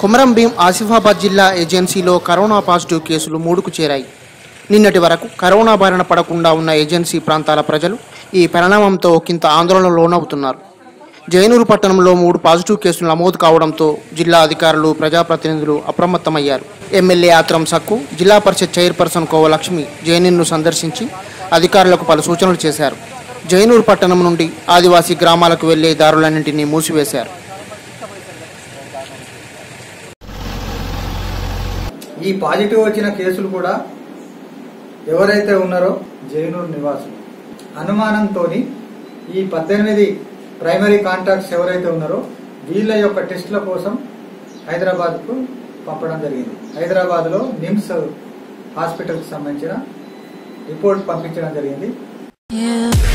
కొమరం భీం ఆసిఫాబాద్ జిల్లా ఏజెన్సీలో corona positive కేసులు మూడుకు చేరాయి. నిన్నటి వరకు కరోనా బారిన పడకుండా ఉన్న ఏజెన్సీ ప్రాంతాల ప్రజలు ఈ పరిణామంతో ఒకంత ఆందోళనలో లోనవుతున్నారు. జైనూరు పట్టణంలో మూడు పాజిటివ్ కేసులు నమోదు కావడంతో జిల్లా అధికారులు ప్రజాప్రతినిధులు అప్రమత్తమయ్యారు. ఎమ్మెల్యే ఆత్రం సక్కు జిల్లా పరిషత్ చైర్పర్సన్ కోవలక్ష్మి జైనూరును సందర్శించి అధికారులకు పలు సూచనలు చేశారు. జైనూరు పట్టణం నుండి ఆదివాసీ గ్రామాలకు వెళ్ళే దారులన్నింటినీ మూసివేశారు. ఈ పాజిటివ్ వచ్చిన కేసులు కూడా ఎవరైతే ఉన్నారో జైనూరు నివాసులు. అనుమానంతో ఈ పద్దెనిమిది ప్రైమరీ కాంటాక్ట్స్ ఎవరైతే ఉన్నారో వీళ్ళ యొక్క టెస్టుల కోసం హైదరాబాద్కు పంపడం జరిగింది. హైదరాబాద్లో నిమ్స్ హాస్పిటల్కి సంబంధించిన రిపోర్ట్ పంపించడం జరిగింది. Yeah.